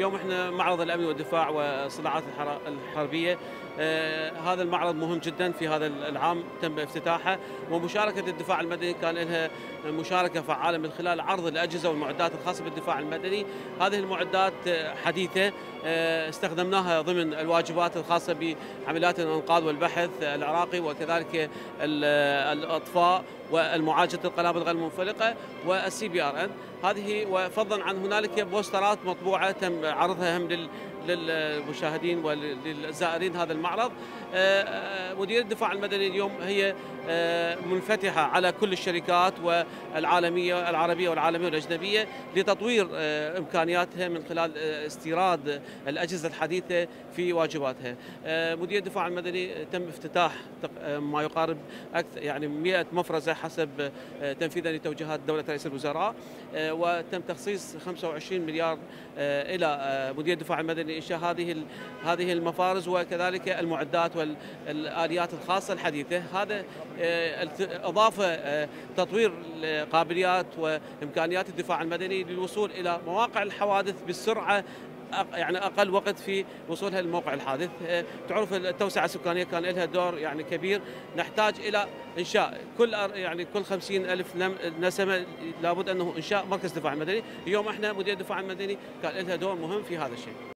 اليوم إحنا معرض الأمن والدفاع والصناعات الحربية. آه هذا المعرض مهم جدا في هذا العام تم افتتاحه. ومشاركة الدفاع المدني كان لها مشاركة فعالة من خلال عرض الأجهزة والمعدات الخاصة بالدفاع المدني. هذه المعدات حديثة آه استخدمناها ضمن الواجبات الخاصة بعمليات الانقاذ والبحث العراقي وكذلك الأطفاء. والمعالجة القنابل غير المنفلقه وال CPR إن هذه وفضلا عن هنالك بوسترات مطبوعة تم عرضها هم للمشاهدين وللزائرين هذا المعرض مدير الدفاع المدني اليوم هي منفتحة على كل الشركات والعالمية العربية والعالمية والأجنبية لتطوير إمكانياتها من خلال استيراد الأجهزة الحديثة في واجباتها. مدير الدفاع المدني تم افتتاح ما يقارب أكثر يعني 100 مفرزة حسب تنفيذا لتوجيهات دولة رئيس الوزراء. وتم تخصيص 25 مليار إلى مدير الدفاع المدني لإنشاء هذه هذه المفارز وكذلك المعدات والآليات الخاصة الحديثة. هذا اضاف تطوير قابليات وإمكانيات الدفاع المدني للوصول إلى مواقع الحوادث بالسرعه يعني أقل وقت في وصولها للموقع الحادث. تعرف التوسعة السكانية كان لها دور يعني كبير. نحتاج إلى إنشاء كل يعني كل 50 ألف نسمة لابد أنه إنشاء مركز دفاع مدني. اليوم إحنا مدير الدفاع المدني كان لها دور مهم في هذا الشيء.